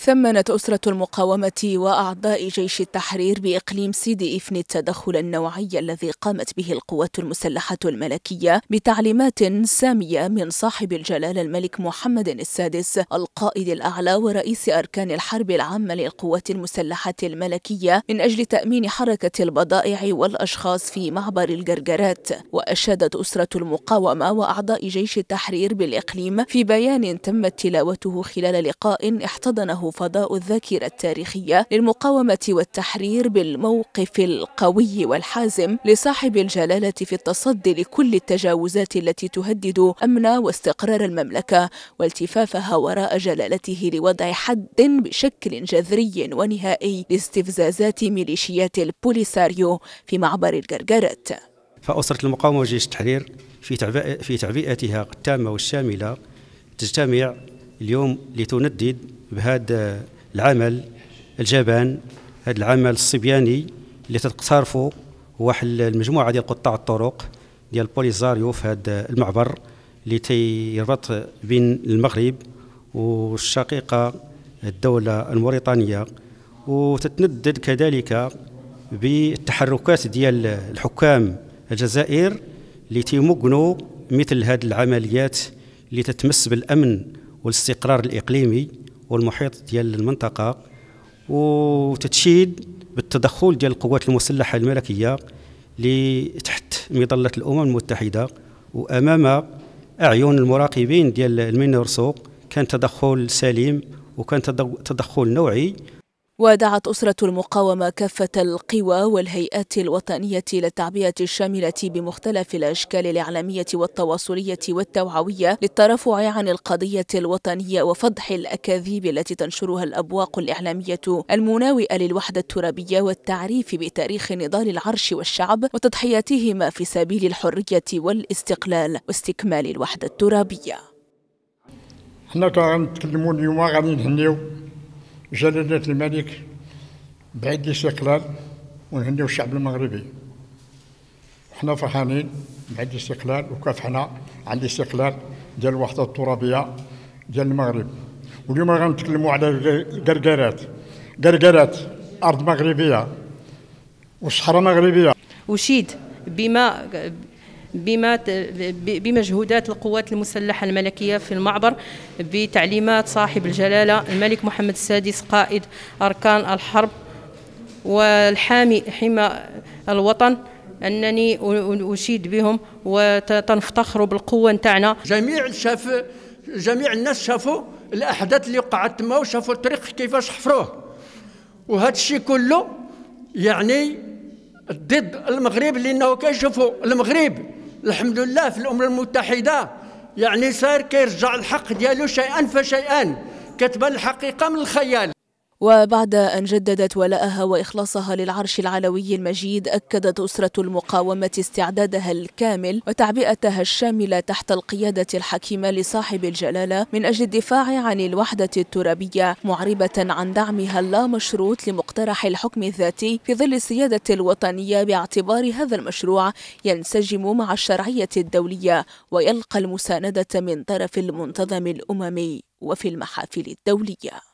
ثمنت أسرة المقاومة وأعضاء جيش التحرير بإقليم سيدي إفن التدخل النوعي الذي قامت به القوات المسلحة الملكية بتعليمات سامية من صاحب الجلالة الملك محمد السادس القائد الأعلى ورئيس أركان الحرب العامة للقوات المسلحة الملكية من أجل تأمين حركة البضائع والأشخاص في معبر الجرجرات. وأشادت أسرة المقاومة وأعضاء جيش التحرير بالإقليم في بيان تمت تلاوته خلال لقاء احتضنه فضاء الذاكرة التاريخية للمقاومة والتحرير بالموقف القوي والحازم لصاحب الجلالة في التصدي لكل التجاوزات التي تهدد أمن واستقرار المملكة والتفافها وراء جلالته لوضع حد بشكل جذري ونهائي لاستفزازات ميليشيات البوليساريو في معبر الجرجرات. فأسرة المقاومة وجيش التحرير في تعبئتها التامة والشاملة تجتمع اليوم لتندد بهذا العمل الجبان هذا العمل الصبياني اللي تقترفوا واحد المجموعة ديال قطاع الطرق ديال بوليزاريو في هذا المعبر اللي تيربط بين المغرب والشقيقة الدولة الموريتانيه وتتندد كذلك بالتحركات ديال الحكام الجزائر اللي تيمكنوا مثل هذه العمليات اللي تتمس بالأمن والاستقرار الإقليمي والمحيط ديال المنطقة وتتشيد بالتدخل ديال القوات المسلحة الملكية اللي تحت مظلة الأمم المتحدة وأمام أعين المراقبين ديال المينورسو كان تدخل سليم وكان تدخل نوعي. ودعت أسرة المقاومة كافة القوى والهيئات الوطنية للتعبئة الشاملة بمختلف الأشكال الإعلامية والتواصلية والتوعوية للترفع عن القضية الوطنية وفضح الأكاذيب التي تنشرها الأبواق الإعلامية المناوئة للوحدة الترابية والتعريف بتاريخ نضال العرش والشعب وتضحياتهما في سبيل الحرية والاستقلال واستكمال الوحدة الترابية. حنا كنتكلموا اليوم غادي نهنيو جلالة الملك بعيد الاستقلال ونهنيو الشعب المغربي. حنا فرحانين بعيد الاستقلال وكافحنا على الاستقلال ديال الوحدة الترابية ديال المغرب. واليوم غنتكلموا على القرقرات قرقرات أرض مغربية وصحراء مغربية. أشيد بما بما بمجهودات القوات المسلحة الملكية في المعبر بتعليمات صاحب الجلالة الملك محمد السادس قائد أركان الحرب والحامي حمى الوطن. أنني أشيد بهم وتنفتخروا بالقوة نتاعنا. جميع شاف جميع الناس شافوا الأحداث اللي وقعت تما وشافوا الطريق كيفاش حفروه. وهذا الشيء كله يعني ضد المغرب لأنه كيشوفوا المغرب الحمد لله في الامم المتحده يعني صار كيرجع الحق ديالو شيئا فشيئا. كتبان الحقيقة من الخيال. وبعد أن جددت ولاءها وإخلاصها للعرش العلوي المجيد أكدت أسرة المقاومة استعدادها الكامل وتعبئتها الشاملة تحت القيادة الحكيمة لصاحب الجلالة من أجل الدفاع عن الوحدة الترابية معربة عن دعمها اللامشروط لمقترح الحكم الذاتي في ظل السيادة الوطنية باعتبار هذا المشروع ينسجم مع الشرعية الدولية ويلقى المساندة من طرف المنتظم الأممي وفي المحافل الدولية.